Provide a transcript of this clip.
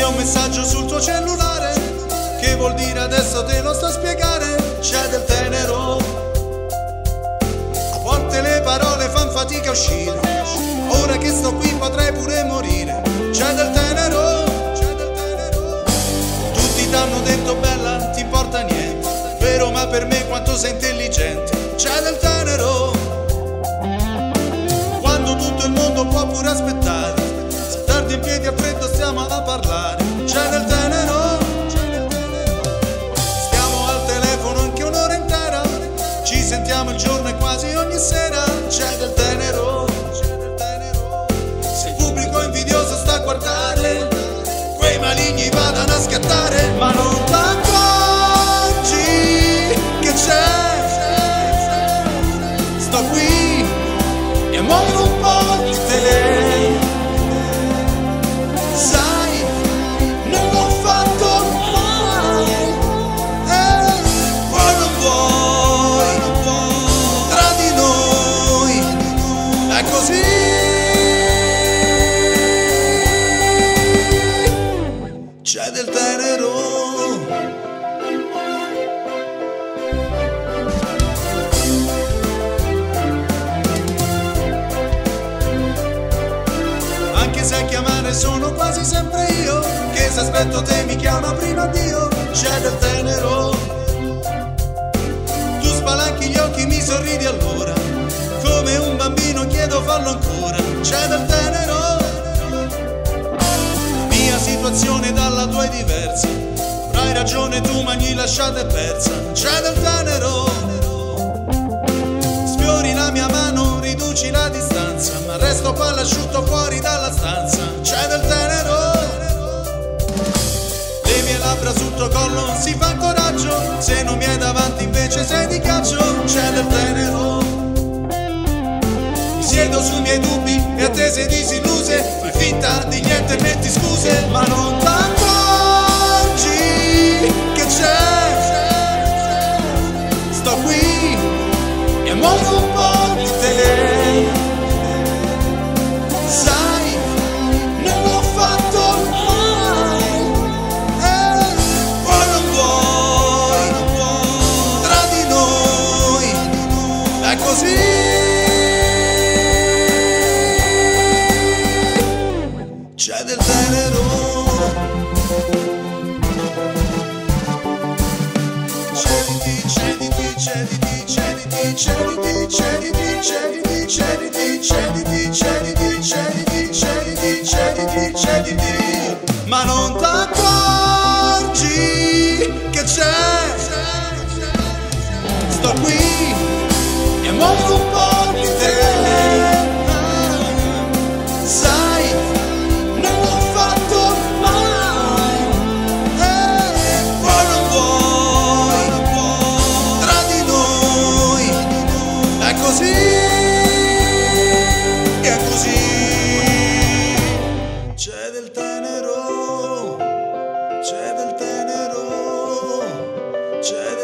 Sia un messaggio sul tuo cellulare, che vuol dire adesso te lo sto a spiegare, c'è del tenero. A volte le parole fan fatica a uscire, ora che sto qui potrei pure morire, c'è del tenero. Tutti t'hanno detto bella, ti importa niente, vero ma per me quanto sei intelligente, c'è del tenero. C'è del tenero. Anche se a chiamare sono quasi sempre io Che se aspetto te mi chiama prima Dio C'è del tenero Tu spalanchi gli occhi, mi sorridi allora Come un bambino chiedo fallo ancora C'è del tenero diversa Avrai ragione tu ma gli lasciate persa C'è del tenero Sfiori la mia mano, riduci la distanza, ma resto asciutto fuori dalla stanza. C'è del tenero. Le mie labbra sul tuo collo si fa coraggio, se non mi hai davanti invece sei di caccio. C'è del tenero. Siedo sui miei dubbi e attese disilluse, fai finta di niente e metti scuse, ma non t'accorgi dice, gli dice, gli dice, gli dice, gli dice, gli dice, gli dice, gli dice, gli ma non t'accorgi che c'è, sto qui e molto un po'. Jedi.